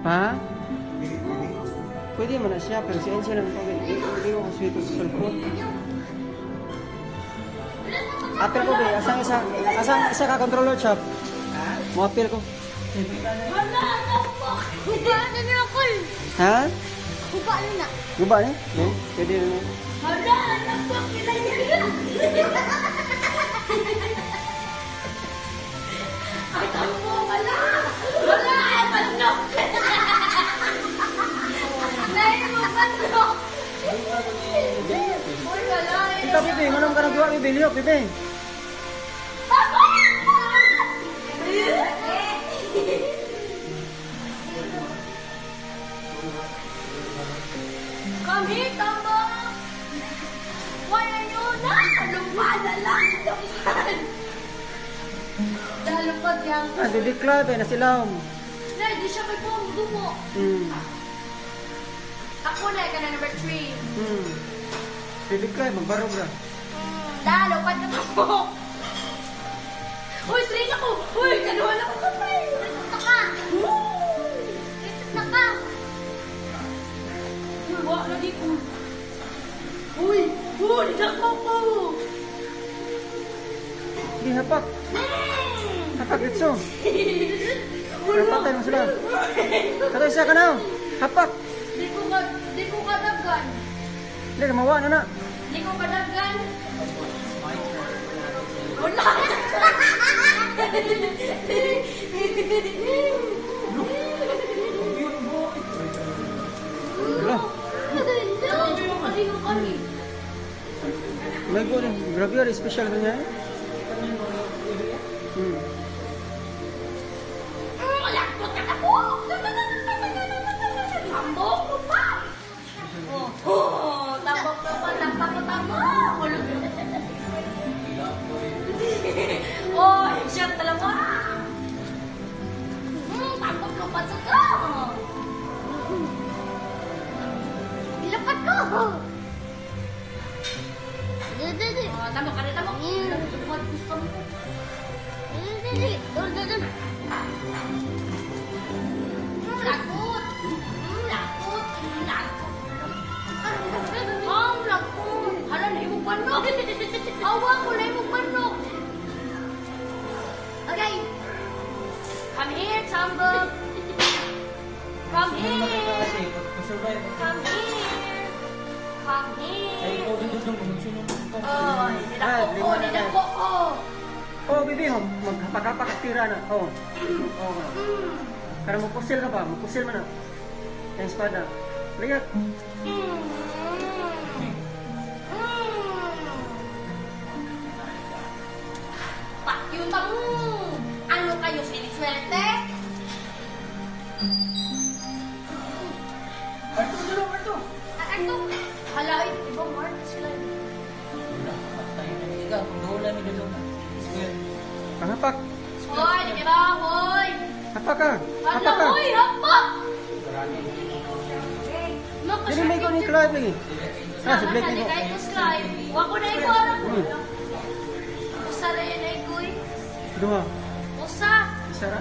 Ha? Pwede mo na siya, pero si Enzo lang pag hindi ko kaswito sa cellphone. Apel ko, be. Asang isa, asang isa ka controller shop. Mo apel ko. Wala na po. Kuba na na ako. Ha? Kuba na na. Guba ni? No? Pwede na. Wala na po. Ay, tampo, wala. Wala, ay. Nay, mo wala. eh. Ikaw, bebe. Manong ka nagawa, bebe. Liyok, bebe. Kami, tama. Wala nyo na. Lumpa na lang. Lumpan. Dalupad yan. Ah, bebe club eh. Nasilaw. Nay, di siya may buong dumo. Hmm. Ako na, ka na number three. Hmm. Bebe club, magbarog ra. Dalupad na po. Uy, three na ko. Uy, kanuha na ko kamay. Na ka. Na ka. Uy, wala di ko. Uy, uy, nako po. Di hapak. Hapak dito. Rapatan mo sila. Kata siya ka na. Hapak. Di ko ka, di ko kadagan. Hindi, mawa na na. Di ko kadagan. Wala. Wala. Hindi mo kanino kami. May go rin. Grabe yun. Special ka niya Oh, hindi na ko. Oh, na ko. Oh. Oh, bibi, mag maghapak-hapak at tira na. Oh. Oh. Hmm. Karena mo pusil ka ba? Magpusil mo na. Yung espada. Lihat. Pakyutang ano kayo siniswerte? Arto, dalo, Arto. Ano? Halay, ibang Panghapak. Hoy, di ba? Hoy! Hapak ka. Hapak ka. hoy, hapak! Dili may ko ni Clive lagi. Ah, si Blake ko. Kahit ko slime. Wako na ikaw alam mo. Hmm. Usa na yan ay kuy. Dua. Usa. Isa ra.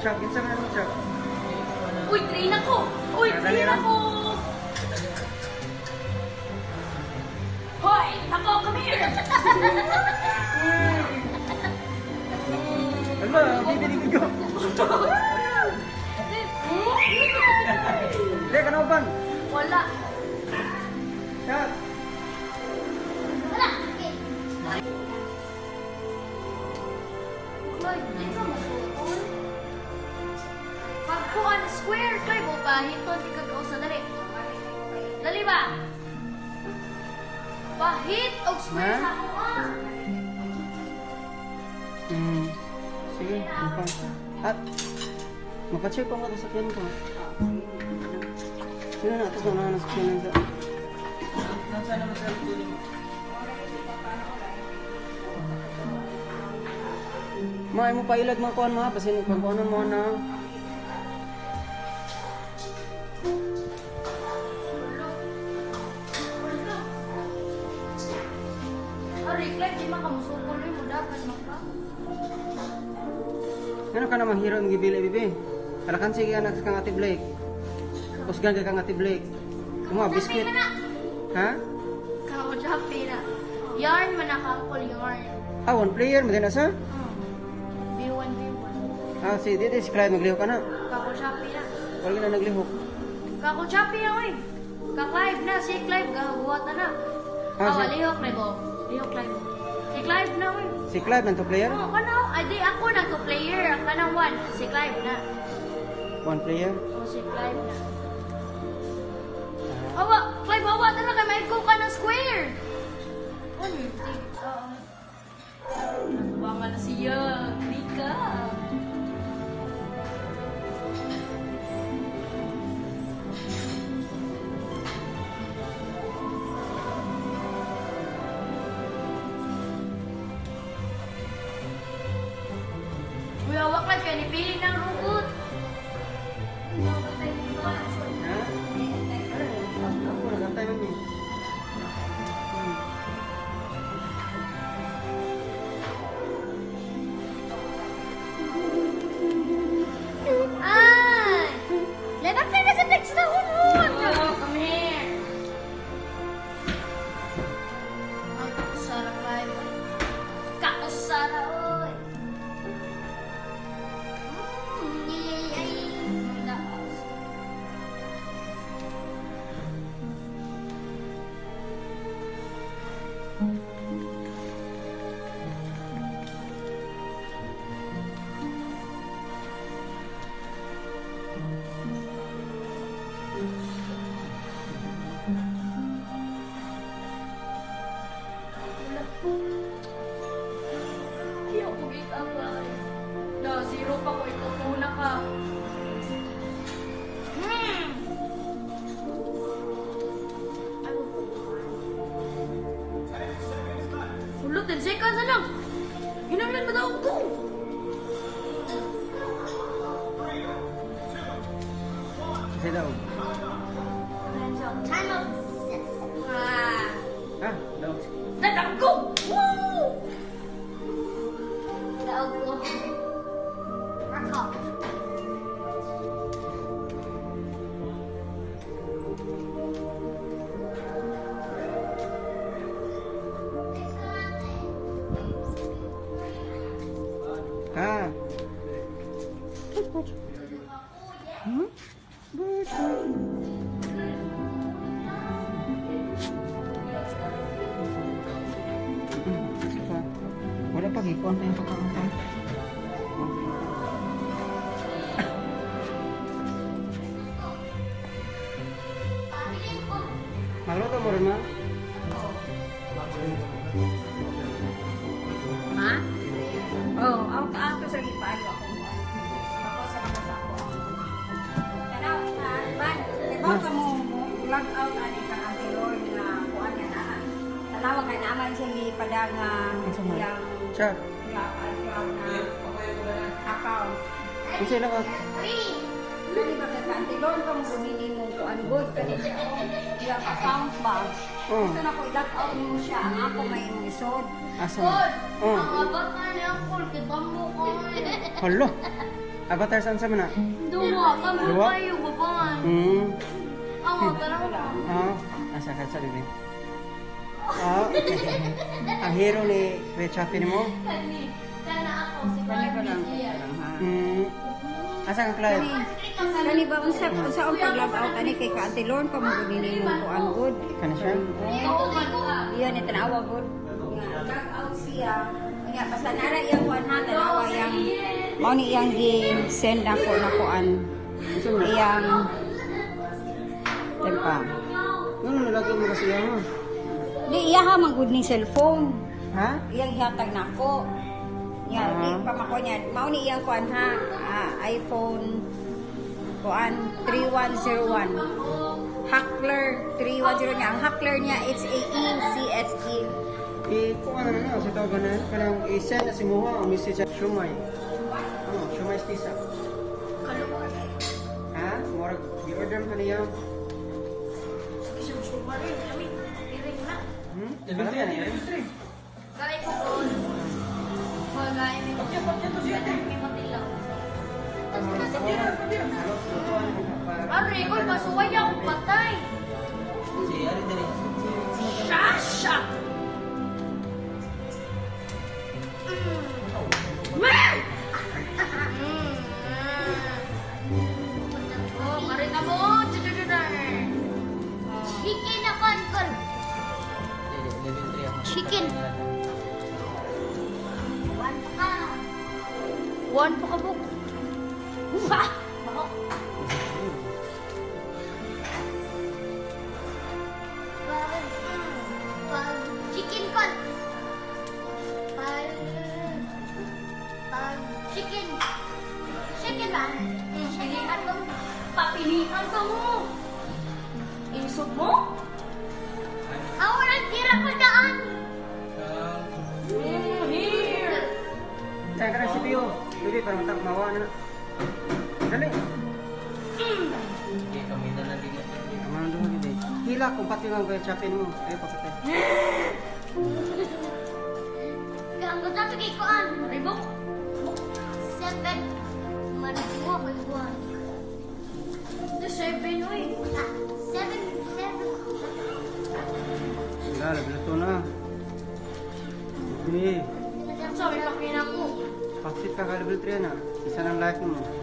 Chop. Insa man ng chop. Uy, train ako! Uy, train ako! Hoy, ako, come here! Ala, bibi ko. Dili ka na uban. Wala. Chop. Pagkuhan square, kay mo ba? Hito, di ka kausa. Dali. Dali ba? Pahit og square sa ako ah. Hmm. Sige, mapa. At, mapacheck ko nga sa sakyan ko. Sino na ito kung na sa sakyan sa... Nasa naman sa tuloy mo? Mo pa ilag mga kuhan mga pasin pag kuhanan mo na. Hero ng gibili bibi? Kalakan sige anak kang ati Blake. Kusgan ka kang ati Blake. Kuma biscuit. Na. Ha? Kako happy na. Yarn man nakakol yarn. Ah, one player mo din asa? Hmm. B1, B1. Ah, si si Clyde maglihok ka na. Kako happy na. Wala na naglihok. Kako happy na oy. Ka-Clive na, si Clive, gahuwat na na. Ah, si- lihok na ko. Lihok. Si Clive na oy. Si Clyde nanto player? Oh, kana, ay di ako na to player. Ang kanang one, si Clive na. One player? O si Clive na. Awa, Clive, awa talaga, may go ka ng square. Ano yun? Oo. Nagbuwanga na siya. Hindi ka. Uy, awak lang kayo, nipili ng rugot. Ha? Ako, nagantay man niya. Hmm. Kasi daw. Wala pa gikon pa yung pagkakantay. Magluto mo Kung sila ka? Dili ba ka ang tilor ka mo bumili mo kuan good kani siya. Yung account ba? Oh. Gusto na ko i-lock out mo siya ang ako may imong isod. Asa mo? Oh. Ang ka niya, Kol. Kitambo ko. Hala. Avatar saan sa mana? Duwa ka mo Duwa? kayo, babae. Hmm. Ang abak ka. Ah, asa ka sa bibi? Ah, ang hero ni Kuya Chappy ni mo? Kani. Kana ako, si Kani ko lang Barbie Asa kang Clyde? Kani ba unsa unsa ang pag-log out ani kay ka Ate Lorne pa mo guni mo kuan good. Kana siya? Ka. Iyan ni tanawa. Nga log out siya. Nga basta nara iyang kuan ha tanawa yang mao ni iyang gi send ako na kuan. Iyang Tempa. Ano nalagay mo kasi yan? Di iya ha man gud ni cellphone. Ha? Iyang hatag nako. Ya, di Ah. pa mako niya. Mao ni iyang kuan ha. Ah, iPhone kuan 3101. Hackler 310 niya. Ang hackler niya it's AE CSE. I, kung ano na na, sa tawag na, kanang i-send na si Muha ang message sa Shumay. Ano, Shumay Stisa. Ha? Murag, i-order mo niya. Hmm? Alam yan, eh. Kaya ko doon. Magaya may may matilaw. Ano, Ricol, masuway akong patay. Shasha! Oh, marita mo! Chicken na kankol! Chicken! Ka po! Ha! Pati lang kaya chapin mo. Ayaw pa katay. Ang ganda sa kikuan. Ribok. Seven. Marigwa ko iguan. The seven, uy. Ah, seven, seven. Sila, nagluto na. Hindi. Sabi pa kina ko. Paksit ka ka level 3 na. Isa ng life mo.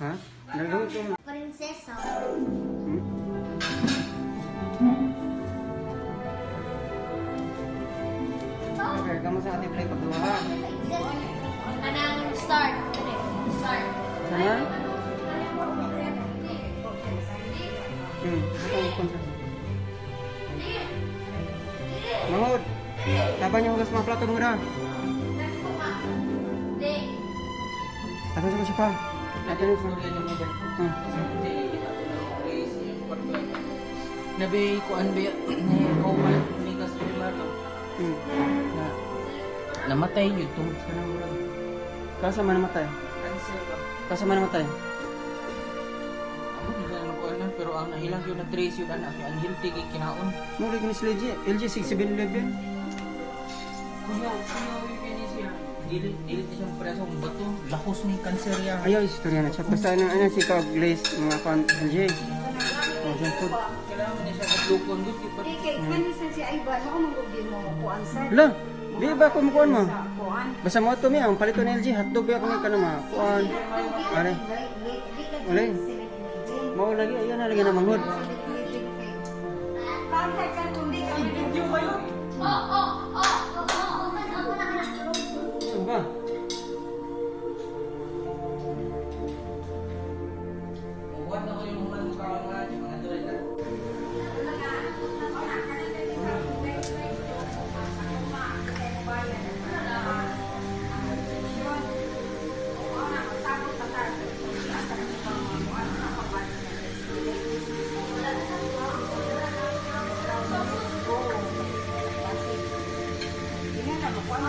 Ha? Nagluto mo. Prinsesa. Hmm? Okay, kamu sa ating play pagduha ha. Start. Start. Sana? Hmm. Yung hugas mga plato mo Asan sa siya pa? Atin yung Hmm. Nabi ko an ba ni ko man ni primato Hmm. na namatay yun tungkol sa nang murag Kasa man namatay? Kasa man namatay? Ako di na ko ana pero ang nahilang yun na trace yun ana kay unhealthy kay kinaon. Muli ni LG. LG 6711. Kuya, kuya siya. Dili dili siya preso ng bato. Lakos ni cancer ya. Ayaw, istorya na siya. Basta ano, ano si Kag Glaze, mga kan LG. Oh, junk food. Kailangan niya siya kaglukon gud kay Di kay kanisa si Ivan mo man gud di mo kuan sa. Hala, di ba ako mukuhan mo? Kuan. Basta mo ito mi, ang palito ni LG, hotdog ba ako ni kanama. Kuhan. Are, Uli. Mao lagi, ayan na lagi na manghod. Tantay ka kundi kami kayo. Oh, oh, oh. Oh, oh, Di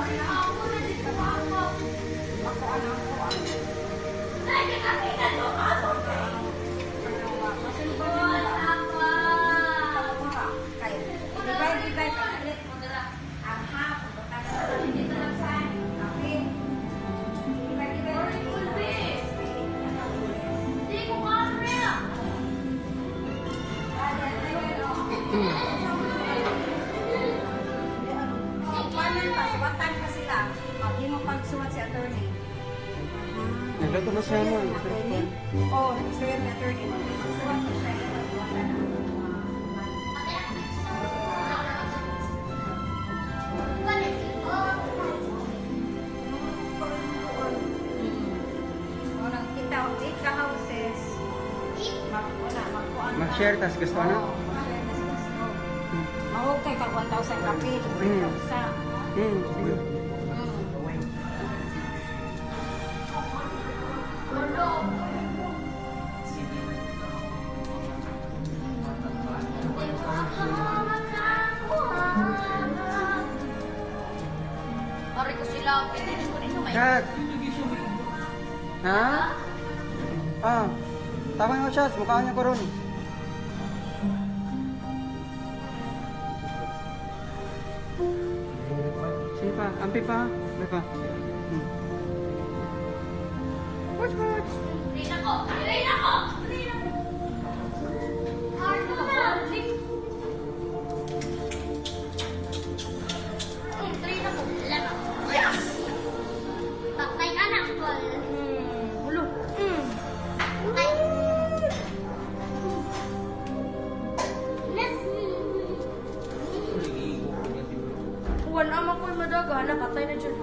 houses. Mag, wala, magkuhan ka. Mag-share, tas gusto na? Oo, mag-share, tas gusto. Mahukay ka 1,000 kape. Hmm. Sa. Hmm, sige. Chat! Ha? Ah, tama yung chat. Mukha niya ko ron. Sige pa, ampi pa. Ampi pa. Hmm. Watch, watch. Rin ako! Rin ako! Rin ako! Kuwan ama ko'y madaga, nakatay na dyan.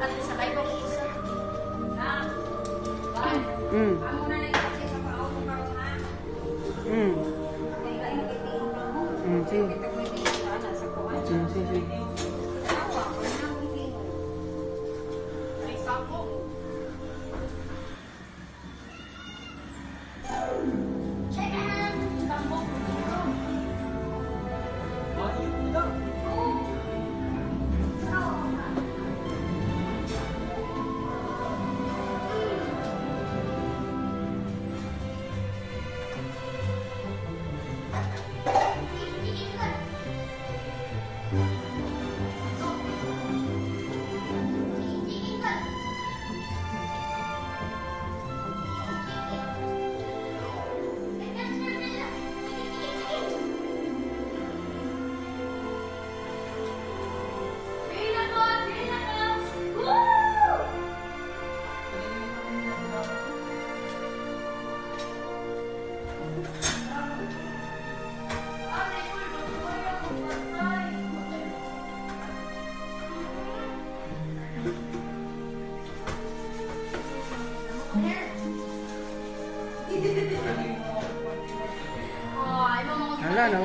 At sabay ko isa. Na, Hmm.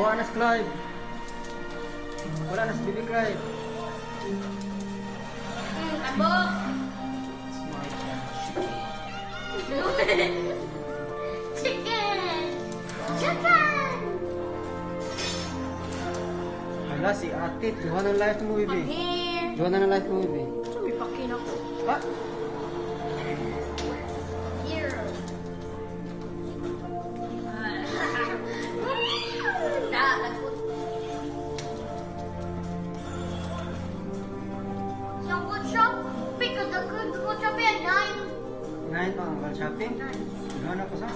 Mga Hala, nawa na si Clive. Wala na si Baby Clive. Hmm, tambok. Chicken! Chicken! Hala, si Atit. Juhan ng live mo, baby. Here. Juhan na ng live mo, baby. Sumipakin ako. Ha? Nine pa ang shopping. Juhan ako sa.